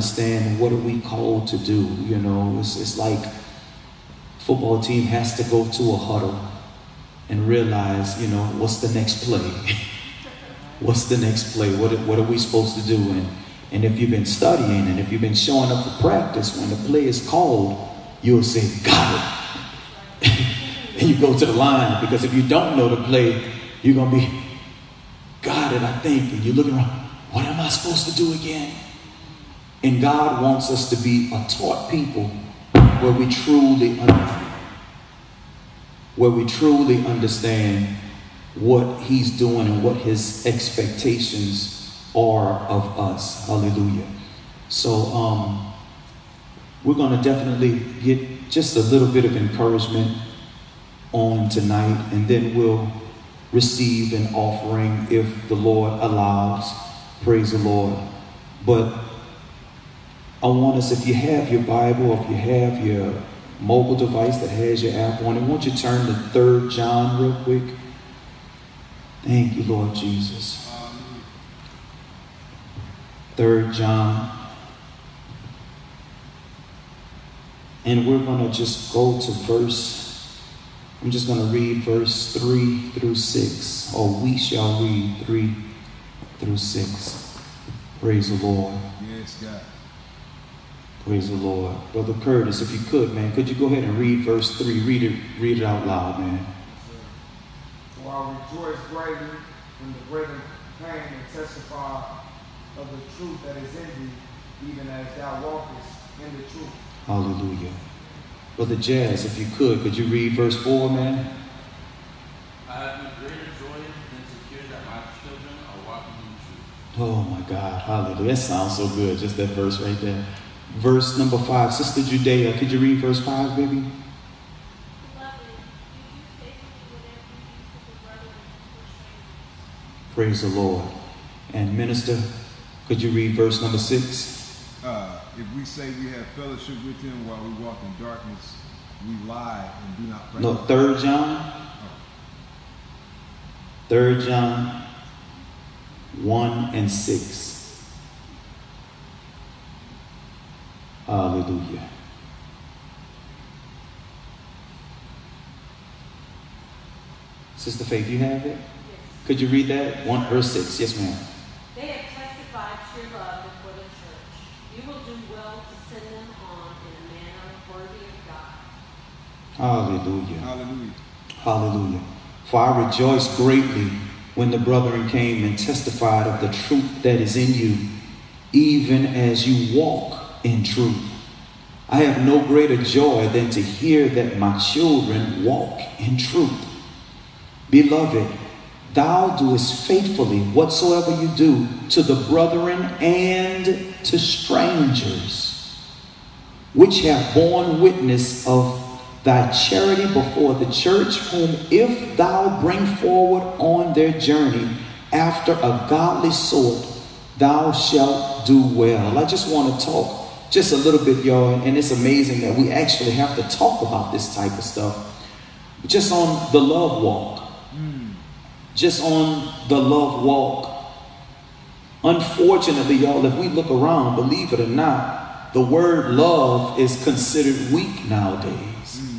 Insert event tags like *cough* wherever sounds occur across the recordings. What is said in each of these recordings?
understand what are we called to do. You know, it's, it's like football team has to go to a huddle and realize, you know, what's the next play? *laughs* what's the next play? What, what are we supposed to do? And, and if you've been studying and if you've been showing up for practice, when the play is called, you'll say, got it. *laughs* and you go to the line because if you don't know the play, you're going to be, got it, I think. And you're looking around, what am I supposed to do again? And God wants us to be a taught people where we truly where we truly understand what he's doing and what his expectations are of us. Hallelujah. So um, we're going to definitely get just a little bit of encouragement on tonight, and then we'll receive an offering if the Lord allows. Praise the Lord. But I want us, if you have your Bible, if you have your mobile device that has your app on it, won't you turn to 3 John real quick? Thank you, Lord Jesus. 3 John. And we're going to just go to verse, I'm just going to read verse 3 through 6, or we shall read 3 through 6. Praise the Lord. Yes, God. Praise the Lord. Brother Curtis, if you could, man, could you go ahead and read verse 3? Read it, read it out loud, man. For I rejoice greatly in the greater pain and testify of the truth that is in thee, even as thou walkest in the truth. Hallelujah. Brother Jazz, if you could, could you read verse 4, man? I have no greater joy than to hear that my children are walking in truth. Oh my God, hallelujah. That sounds so good, just that verse right there. Verse number 5. Sister Judea, could you read verse 5, baby? Praise the Lord. And minister, could you read verse number 6? Uh, if we say we have fellowship with him while we walk in darkness, we lie and do not pray. No, 3 John. 3 John 1 and 6. Hallelujah. Sister Faith, you have it? Yes. Could you read that? 1 verse 6. Yes, ma'am. They have testified to your love before the church. You will do well to send them on in a manner worthy of God. Hallelujah. Hallelujah. Hallelujah. For I rejoiced greatly when the brethren came and testified of the truth that is in you, even as you walk in truth. I have no greater joy than to hear that my children walk in truth. Beloved, thou doest faithfully whatsoever you do to the brethren and to strangers, which have borne witness of thy charity before the church, whom if thou bring forward on their journey after a godly sort, thou shalt do well. I just want to talk just a little bit, y'all, and it's amazing that we actually have to talk about this type of stuff. Just on the love walk. Just on the love walk. Unfortunately, y'all, if we look around, believe it or not, the word love is considered weak nowadays.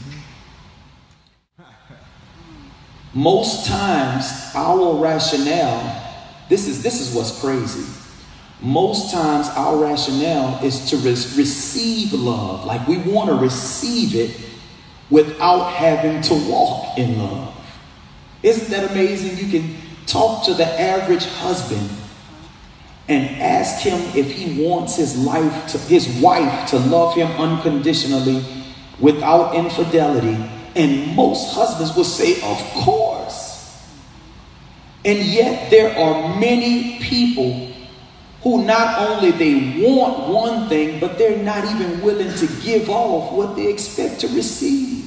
Most times, our rationale, this is this is what's crazy. Most times, our rationale is to re- receive love, like we want to receive it without having to walk in love. Isn't that amazing? You can talk to the average husband and ask him if he wants his life to his wife to love him unconditionally without infidelity and most husbands will say of course and yet there are many people who not only they want one thing but they're not even willing to give off what they expect to receive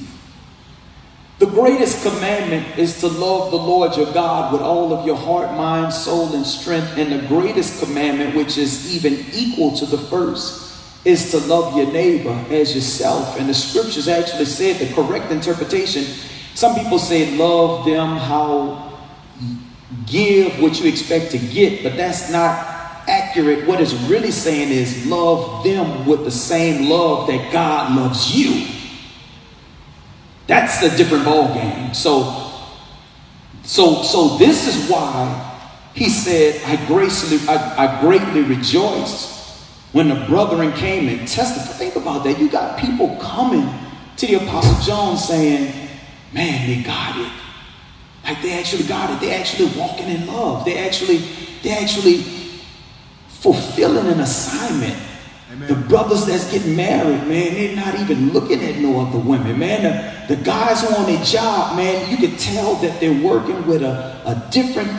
the greatest commandment is to love the Lord your God with all of your heart, mind, soul, and strength. And the greatest commandment, which is even equal to the first, is to love your neighbor as yourself. And the scriptures actually said the correct interpretation. Some people say love them how give what you expect to get, but that's not accurate. What it's really saying is love them with the same love that God loves you. That's a different ball game. So, so, so this is why he said, I graciously, I, I greatly rejoiced when the brethren came and testified. Think about that. You got people coming to the Apostle John saying, Man, they got it. Like they actually got it. They actually walking in love. They actually, they actually fulfilling an assignment. Amen. The brothers that's getting married, man, they're not even looking at no other women, man. The, the guys who on their job, man, you can tell that they're working with a, a different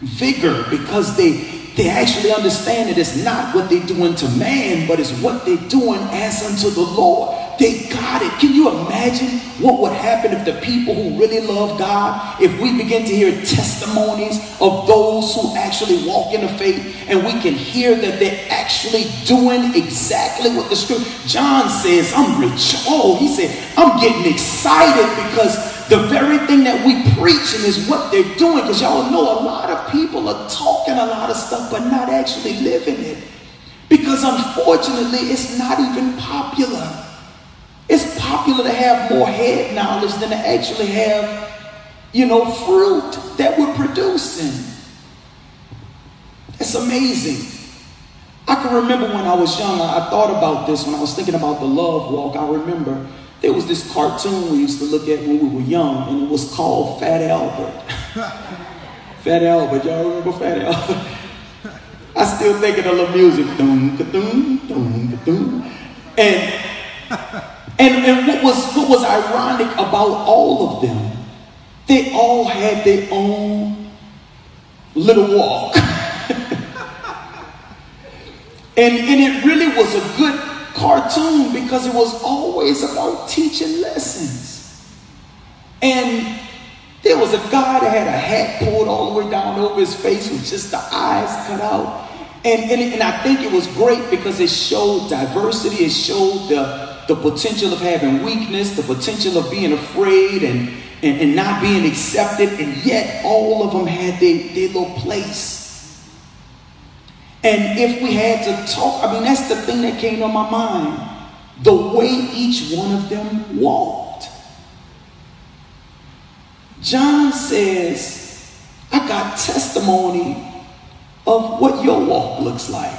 vigor because they they actually understand that it's not what they're doing to man, but it's what they're doing as unto the Lord. They got it. Can you imagine what would happen if the people who really love God, if we begin to hear testimonies of those who actually walk in the faith and we can hear that they're actually doing exactly what the scripture, John says, I'm rich. Oh, he said, I'm getting excited because the very thing that we preaching is what they're doing. Because y'all know a lot of people are talking a lot of stuff, but not actually living it. Because unfortunately, it's not even popular. It's popular to have more head knowledge than to actually have, you know, fruit that we're producing. It's amazing. I can remember when I was young, I thought about this when I was thinking about the love walk. I remember there was this cartoon we used to look at when we were young, and it was called Fat Albert. *laughs* Fat Albert, y'all remember Fat Albert? *laughs* I still think of the little music. And *laughs* and, and what was what was ironic about all of them, they all had their own little walk. and, and it really was a good cartoon because it was always about teaching lessons. And there was a guy that had a hat pulled all the way down over his face with just the eyes cut out. And, and, and I think it was great because it showed diversity, it showed the, the potential of having weakness, the potential of being afraid and, and, and not being accepted, and yet all of them had their, their little place. And if we had to talk, I mean, that's the thing that came to my mind. The way each one of them walked. John says, I got testimony of what your walk looks like.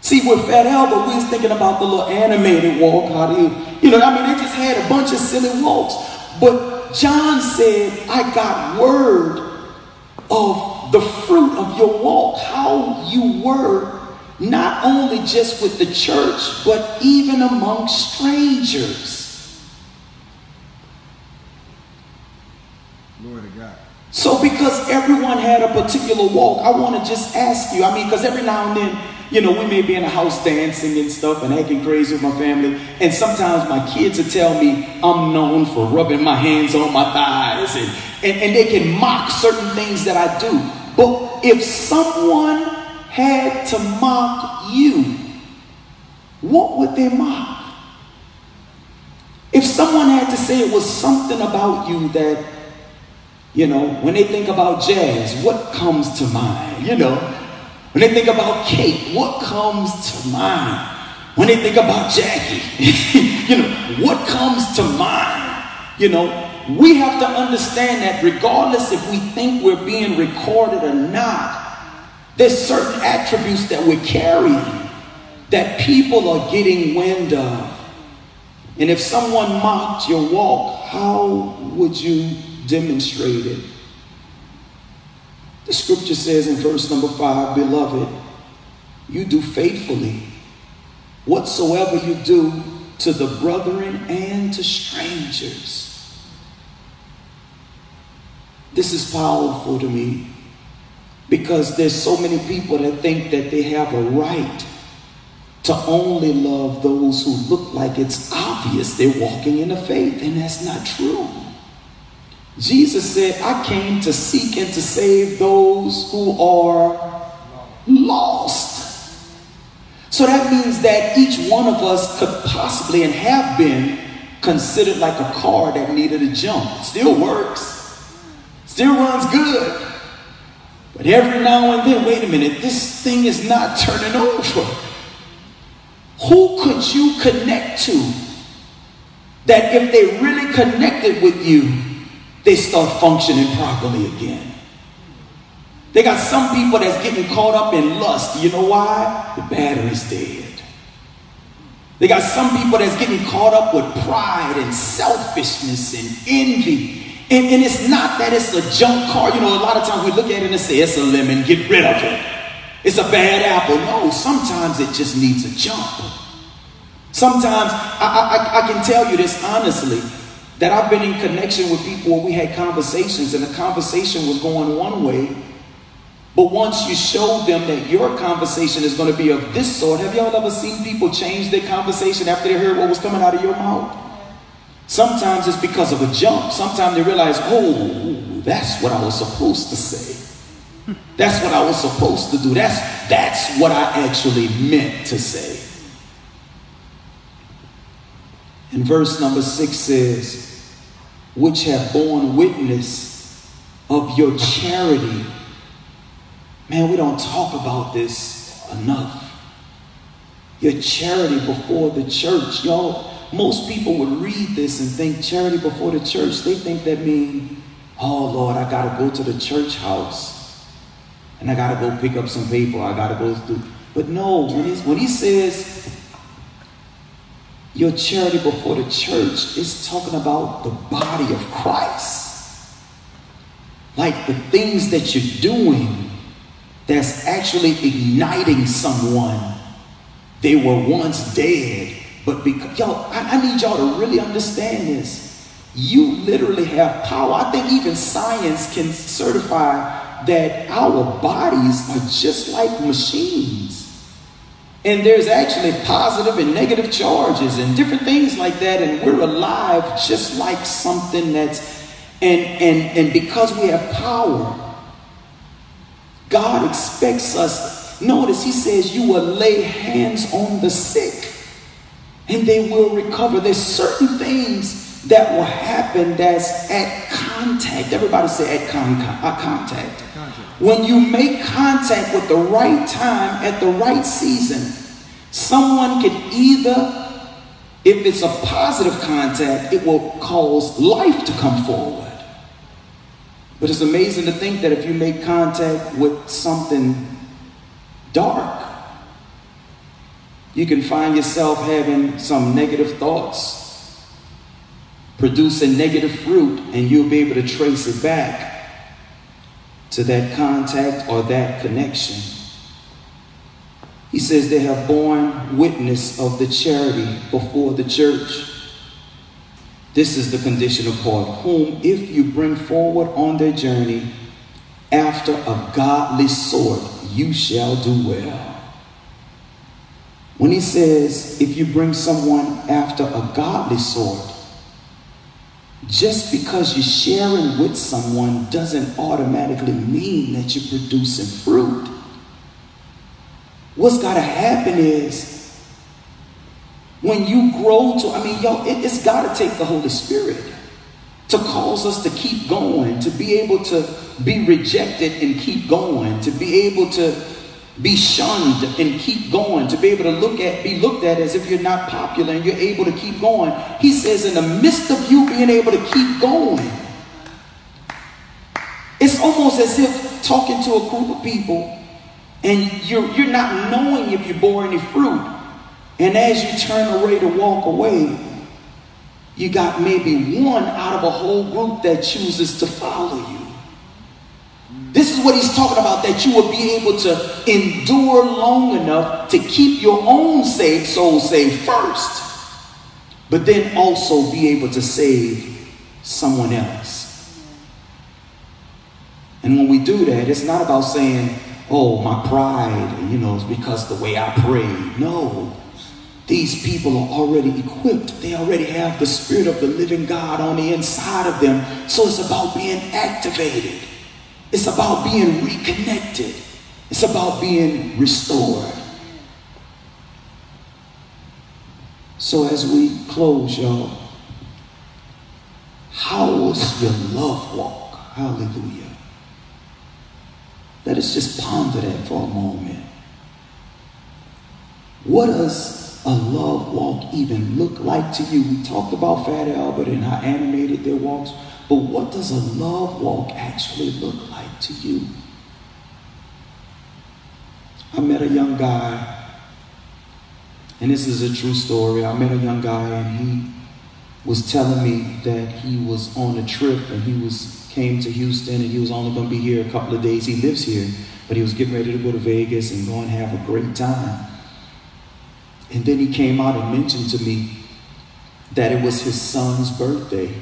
See, with Fat Albert, we was thinking about the little animated walk, how they, you know, I mean, they just had a bunch of silly walks. But John said, I got word of the fruit of your walk, how you were not only just with the church, but even among strangers. Glory to God. So, because everyone had a particular walk, I want to just ask you. I mean, because every now and then, you know, we may be in a house dancing and stuff and acting crazy with my family. And sometimes my kids will tell me I'm known for rubbing my hands on my thighs and, and, and they can mock certain things that I do. But if someone had to mock you, what would they mock? If someone had to say it was something about you that, you know, when they think about jazz, what comes to mind? You know, when they think about Kate, what comes to mind? When they think about Jackie, *laughs* you know, what comes to mind? You know, we have to understand that regardless if we think we're being recorded or not, there's certain attributes that we're carrying that people are getting wind of. And if someone mocked your walk, how would you demonstrate it? The scripture says in verse number five, Beloved, you do faithfully whatsoever you do to the brethren and to strangers. This is powerful to me because there's so many people that think that they have a right to only love those who look like it's obvious they're walking in the faith, and that's not true. Jesus said, I came to seek and to save those who are lost. So that means that each one of us could possibly and have been considered like a car that needed a jump. It still works, still runs good. But every now and then, wait a minute, this thing is not turning over. Who could you connect to that if they really connected with you, they start functioning properly again? They got some people that's getting caught up in lust. You know why? The battery's dead. They got some people that's getting caught up with pride and selfishness and envy. And, and it's not that it's a junk car. You know, a lot of times we look at it and say, it's a lemon, get rid of it. It's a bad apple. No, sometimes it just needs a jump. Sometimes, I, I, I can tell you this honestly, that I've been in connection with people where we had conversations and the conversation was going one way, but once you show them that your conversation is going to be of this sort, have y'all ever seen people change their conversation after they heard what was coming out of your mouth? Sometimes it's because of a jump. Sometimes they realize, oh, that's what I was supposed to say. That's what I was supposed to do. That's, that's what I actually meant to say. And verse number six says, which have borne witness of your charity. Man, we don't talk about this enough. Your charity before the church. Y'all, most people would read this and think charity before the church. They think that means, oh Lord, I gotta go to the church house and I gotta go pick up some paper. I gotta go through. But no, when, when he says your charity before the church is talking about the body of Christ. Like the things that you're doing that's actually igniting someone. They were once dead, but because, y'all, I, I need y'all to really understand this. You literally have power. I think even science can certify that our bodies are just like machines. And there's actually positive and negative charges and different things like that. And we're alive just like something that's, and, and, and because we have power, God expects us. Notice he says, You will lay hands on the sick and they will recover. There's certain things that will happen that's at contact. Everybody say at, con- at uh, contact. When you make contact with the right time at the right season, someone can either, if it's a positive contact, it will cause life to come forward. But it's amazing to think that if you make contact with something dark, you can find yourself having some negative thoughts, producing negative fruit, and you'll be able to trace it back to that contact or that connection. He says they have borne witness of the charity before the church. This is the condition of part whom, if you bring forward on their journey after a godly sort, you shall do well. When he says, if you bring someone after a godly sort, just because you're sharing with someone doesn't automatically mean that you're producing fruit. What's got to happen is when you grow to, I mean, yo, it, it's got to take the Holy Spirit to cause us to keep going, to be able to be rejected and keep going, to be able to be shunned and keep going, to be able to look at, be looked at as if you're not popular and you're able to keep going. He says, in the midst of you being able to keep going, it's almost as if talking to a group of people and you're, you're not knowing if you bore any fruit. And as you turn away to walk away, you got maybe one out of a whole group that chooses to follow you. This is what he's talking about that you will be able to endure long enough to keep your own saved soul saved first, but then also be able to save someone else. And when we do that, it's not about saying, oh, my pride, you know, it's because the way I pray. No. These people are already equipped. They already have the Spirit of the living God on the inside of them. So it's about being activated. It's about being reconnected. It's about being restored. So as we close, y'all, how was your love walk? Hallelujah. Let us just ponder that for a moment. What does a love walk even look like to you? We talked about Fat Albert and how animated their walks, but what does a love walk actually look like to you? I met a young guy, and this is a true story. I met a young guy, and he was telling me that he was on a trip and he was came to Houston and he was only going to be here a couple of days. He lives here, but he was getting ready to go to Vegas and go and have a great time. And then he came out and mentioned to me that it was his son's birthday.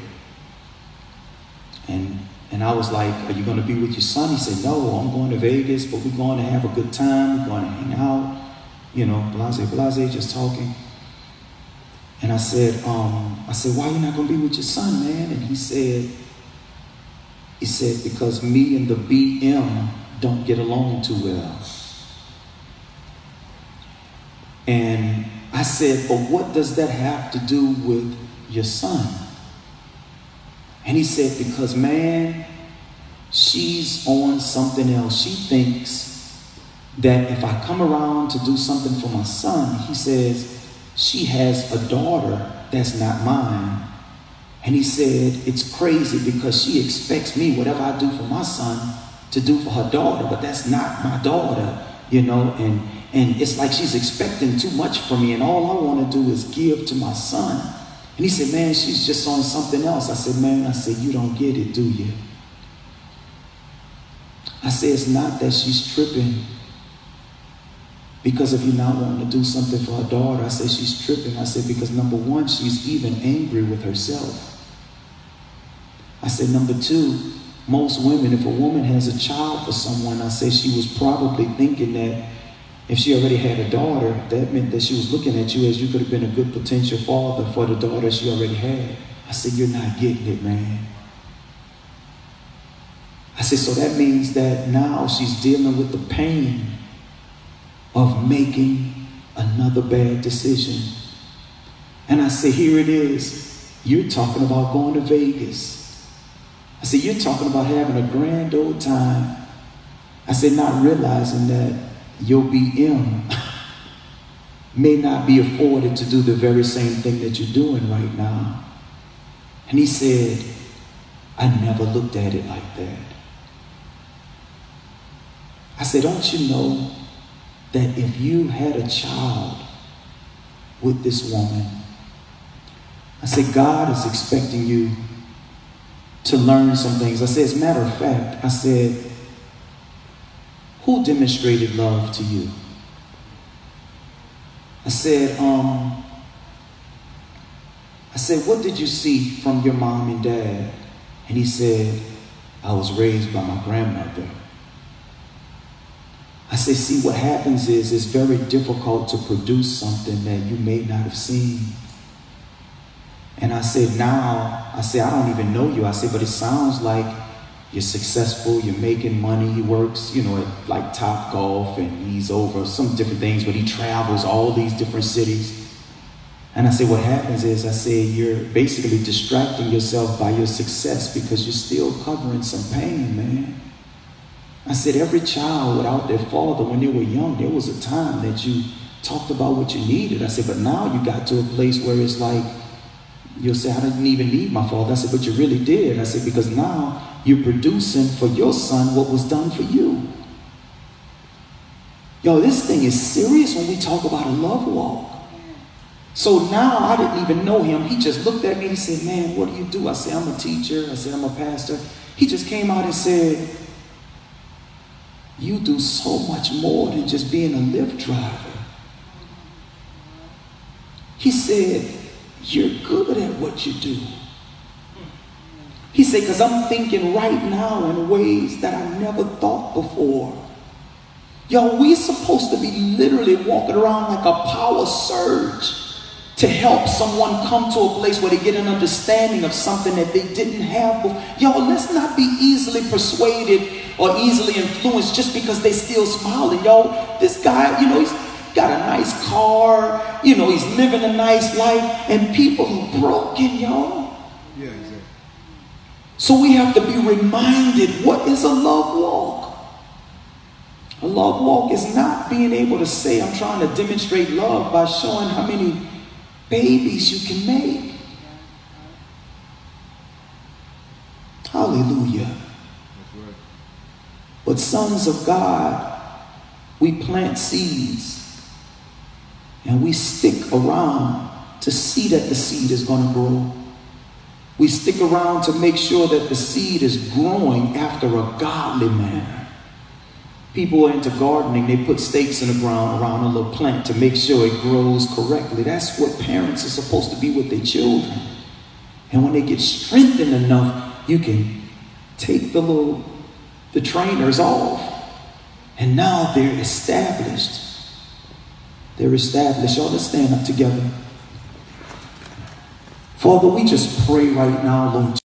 And and I was like, Are you going to be with your son? He said, No, I'm going to Vegas, but we're going to have a good time. We're going to hang out. You know, blase, blase, just talking. And I said, um, I said, why are you not going to be with your son, man? And he said, he said, because me and the BM don't get along too well. And I said, but what does that have to do with your son? And he said, because man, she's on something else. She thinks that if I come around to do something for my son, he says, she has a daughter that's not mine. And he said, It's crazy because she expects me, whatever I do for my son, to do for her daughter, but that's not my daughter, you know, and and it's like she's expecting too much from me, and all I want to do is give to my son. And he said, Man, she's just on something else. I said, Man, I said, You don't get it, do you? I said, It's not that she's tripping because of you not wanting to do something for her daughter. I said, She's tripping. I said, Because number one, she's even angry with herself. I said, number two, most women, if a woman has a child for someone, I say she was probably thinking that if she already had a daughter, that meant that she was looking at you as you could have been a good potential father for the daughter she already had. I said, You're not getting it, man. I said, So that means that now she's dealing with the pain of making another bad decision. And I said, Here it is. You're talking about going to Vegas. I said, You're talking about having a grand old time. I said, Not realizing that your BM may not be afforded to do the very same thing that you're doing right now. And he said, I never looked at it like that. I said, Don't you know that if you had a child with this woman, I said, God is expecting you to learn some things. I said, as a matter of fact, I said, who demonstrated love to you? I said, um, I said, what did you see from your mom and dad? And he said, I was raised by my grandmother. I said, see, what happens is it's very difficult to produce something that you may not have seen. And I said, now, I said, I don't even know you. I said, but it sounds like you're successful, you're making money. He works, you know, at like Topgolf and he's over some different things, but he travels all these different cities. And I said, what happens is, I said, you're basically distracting yourself by your success because you're still covering some pain, man. I said, every child without their father, when they were young, there was a time that you talked about what you needed. I said, but now you got to a place where it's like, You'll say, I didn't even need my father. I said, but you really did. I said, because now you're producing for your son what was done for you. Yo, this thing is serious when we talk about a love walk. So now I didn't even know him. He just looked at me and he said, Man, what do you do? I said, I'm a teacher. I said, I'm a pastor. He just came out and said, You do so much more than just being a Lyft driver. He said, you're good at what you do. He said, because I'm thinking right now in ways that I never thought before. Yo, we supposed to be literally walking around like a power surge to help someone come to a place where they get an understanding of something that they didn't have before. Yo, let's not be easily persuaded or easily influenced just because they still smiling. Yo, this guy, you know, he's got a nice car, you know, he's living a nice life, and people are broken, y'all. Yeah, exactly. So we have to be reminded what is a love walk? A love walk is not being able to say, I'm trying to demonstrate love by showing how many babies you can make. Hallelujah. But sons of God, we plant seeds and we stick around to see that the seed is going to grow. We stick around to make sure that the seed is growing after a godly manner. People are into gardening, they put stakes in the ground around a little plant to make sure it grows correctly. That's what parents are supposed to be with their children. And when they get strengthened enough, you can take the little the trainers off. And now they're established. They're established. Y'all, let's stand up together. Father, we just pray right now, Lord